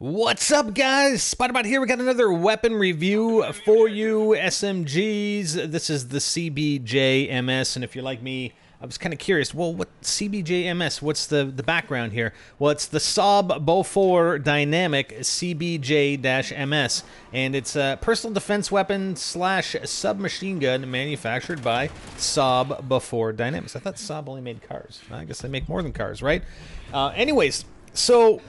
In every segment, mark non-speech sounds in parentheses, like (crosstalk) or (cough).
What's up, guys? Spiderbot here. We got another weapon review for you, SMGs. This is the CBJ-MS, and if you're like me, I was kind of curious. Well, what CBJ-MS? What's the the background here? Well, it's the Saab Bofors Dynamic CBJ-MS, and it's a personal defense weapon slash submachine gun manufactured by Saab Bofors Dynamics. I thought Saab only made cars. I guess they make more than cars, right? Uh, anyways, so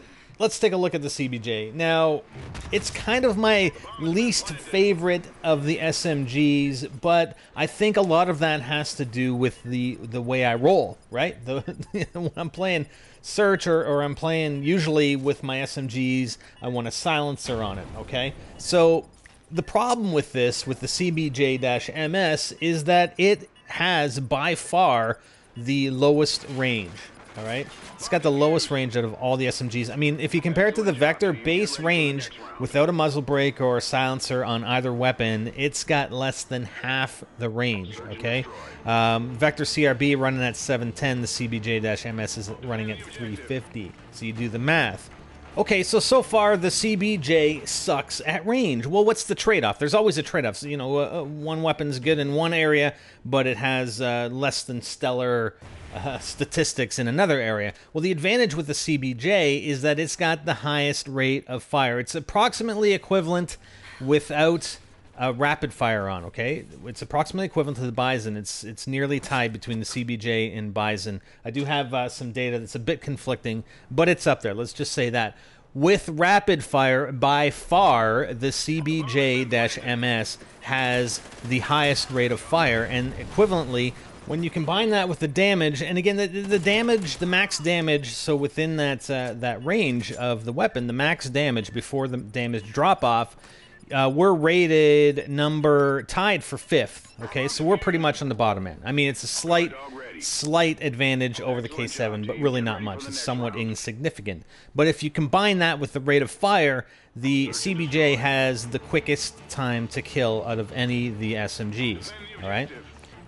let's take a look at the CBJ. Now, it's kind of my least favorite of the SMGs, but I think a lot of that has to do with the the way I roll, right? The, (laughs) when I'm playing search or, or I'm playing usually with my SMGs, I want a silencer on it, okay? So the problem with this, with the CBJ-MS, is that it has by far the lowest range. All right, it's got the lowest range out of all the SMGs. I mean, if you compare it to the Vector base range without a muzzle brake or a silencer on either weapon, it's got less than half the range. Okay, um, Vector CRB running at 710, the CBJ-MS is running at 350. So you do the math. Okay, so so far the CBJ sucks at range. Well, what's the trade-off? There's always a trade-off. So, you know, uh, one weapon's good in one area, but it has uh, less than stellar uh, (laughs) statistics in another area. Well, the advantage with the CBJ is that it's got the highest rate of fire. It's approximately equivalent without a rapid fire on. Okay, it's approximately equivalent to the Bizon. It's it's nearly tied between the CBJ and Bizon. I do have uh, some data that's a bit conflicting, but it's up there. Let's just say that. With rapid fire, by far, the CBJ-MS has the highest rate of fire, and equivalently, when you combine that with the damage, and again, the, the damage, the max damage, so within that uh, that range of the weapon, the max damage before the damage drop off, uh, we're rated number tied for fifth. Okay, so we're pretty much on the bottom end. I mean, it's a slight slight advantage over the K7, but really not much. It's somewhat insignificant. But if you combine that with the rate of fire, the CBJ has the quickest time to kill out of any of the SMGs. All right.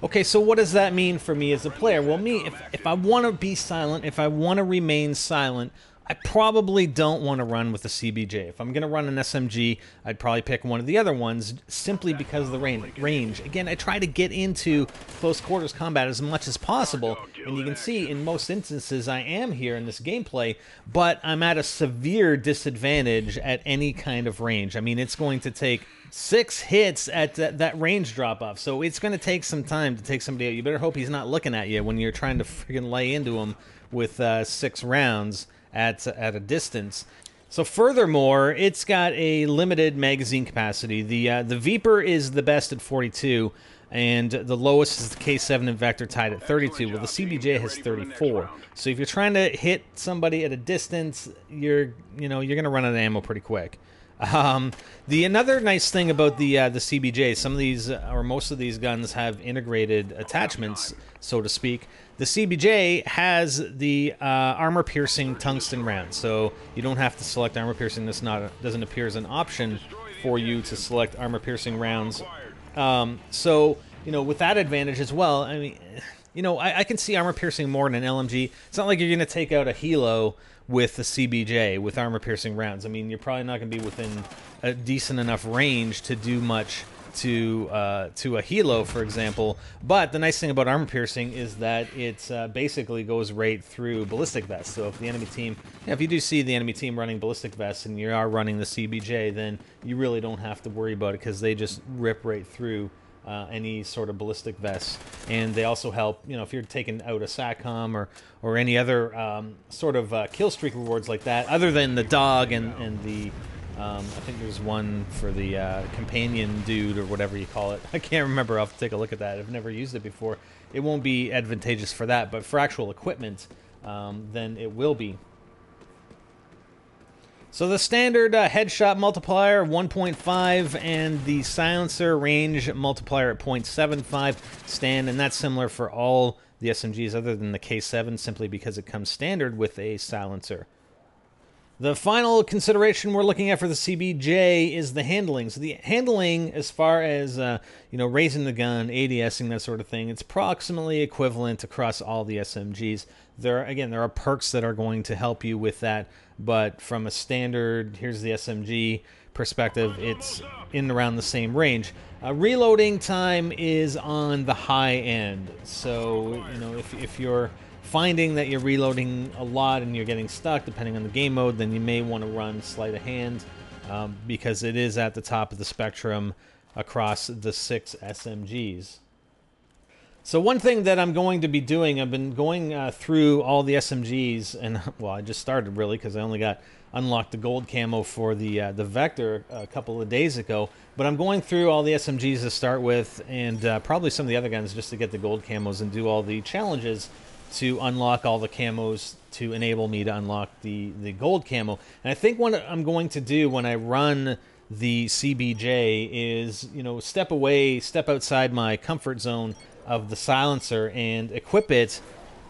Okay, so what does that mean for me as a player? Well, me, if, if I want to be silent, if I want to remain silent, I probably don't want to run with the CBJ. If I'm going to run an SMG, I'd probably pick one of the other ones simply because of the range. Again, I try to get into close quarters combat as much as possible, and you can see in most instances I am here in this gameplay, but I'm at a severe disadvantage at any kind of range. I mean, it's going to take six hits at that, that range drop off. So it's going to take some time to take somebody out. You better hope he's not looking at you when you're trying to freaking lay into him with uh, six rounds at at a distance. So furthermore, it's got a limited magazine capacity. The uh, the Viper is the best at 42, and the lowest is the K7 and Vector tied at 32. Well, the CBJ has 34. So if you're trying to hit somebody at a distance, you're you know you're gonna run out of ammo pretty quick. Um, the another nice thing about the uh, the CBJ, some of these or most of these guns have integrated attachments, so to speak. The CBJ has the uh, armor piercing tungsten round, so you don't have to select armor piercing. This not doesn't appear as an option for you to select armor piercing rounds. Um, so you know with that advantage as well. I mean, you know I, I can see armor piercing more than an LMG. It's not like you're going to take out a Hilo with the CBJ with armor piercing rounds. I mean, you're probably not going to be within a decent enough range to do much to uh, to a Hilo, for example. But the nice thing about armor piercing is that it uh, basically goes right through ballistic vests. So if the enemy team, if you do see the enemy team running ballistic vests and you are running the CBJ, then you really don't have to worry about it because they just rip right through uh, any sort of ballistic vests, and they also help. You know, if you're taking out a SATCOM or or any other um, sort of uh, kill streak rewards like that, other than the dog and and the. Um, I think there's one for the uh, companion dude or whatever you call it. (laughs) I can't remember. I'll have to take a look at that. I've never used it before. It won't be advantageous for that, but for actual equipment, um, then it will be. So the standard uh, headshot multiplier of 1.5 and the silencer range multiplier at 0.75 stand, and that's similar for all the SMGs other than the K7, simply because it comes standard with a silencer. The final consideration we're looking at for the CBJ is the handling. So the handling, as far as uh, you know, raising the gun, ADSing, that sort of thing, it's approximately equivalent across all the SMGs. There, again, there are perks that are going to help you with that, but from a standard, here's the SMG perspective, it's in around the same range. Uh, reloading time is on the high end, so you know if if you're finding that you're reloading a lot and you're getting stuck, depending on the game mode, then you may want to run sleight of hand um, because it is at the top of the spectrum across the six SMGs. So one thing that I'm going to be doing, I've been going uh, through all the SMGs, and (laughs) well, I just started really because I only got unlocked the gold camo for the uh, the Vector a couple of days ago. But I'm going through all the SMGs to start with, and uh, probably some of the other guns just to get the gold camos and do all the challenges to unlock all the camos to enable me to unlock the the gold camo. And I think what I'm going to do when I run the CBJ is, you know, step away, step outside my comfort zone of the silencer and equip it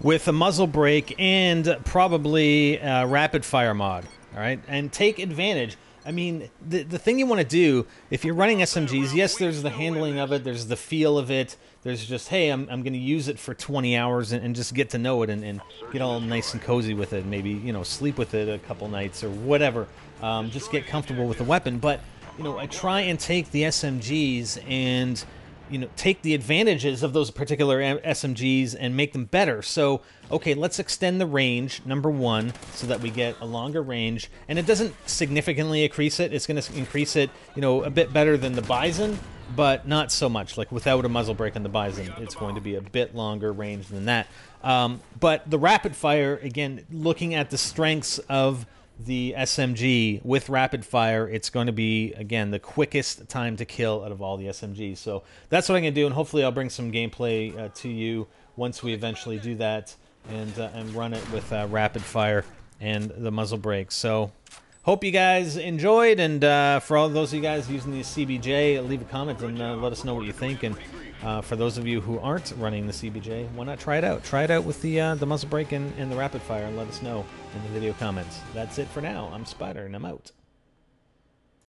with a muzzle brake and probably a rapid fire mod. All right, and take advantage. I mean, the the thing you want to do if you're running SMGs, yes, there's the handling of it, there's the feel of it, there's just hey, I'm I'm going to use it for 20 hours and, and, just get to know it and, and get all nice and cozy with it. Maybe you know sleep with it a couple nights or whatever. Um, just get comfortable with the weapon. But you know, I try and take the SMGs and you know take the advantages of those particular SMGs and make them better. So okay, let's extend the range number one so that we get a longer range, and it doesn't significantly increase it. It's going to increase it, you know, a bit better than the Bizon, but not so much. Like without a muzzle brake on the Bizon, it's going to be a bit longer range than that. Um, but the rapid fire, again, looking at the strengths of the SMG with rapid fire, it's going to be again the quickest time to kill out of all the SMGs. So that's what I'm going to do, and hopefully I'll bring some gameplay uh, to you once we eventually do that and uh, and run it with uh, rapid fire and the muzzle brake. So hope you guys enjoyed, and uh, for all those of you guys using the CBJ, leave a comment and uh, let us know what you think. And uh, for those of you who aren't running the CBJ, why not try it out? Try it out with the uh, the muzzle brake and, and the rapid fire, and let us know in the video comments. That's it for now. I'm Spider, and I'm out.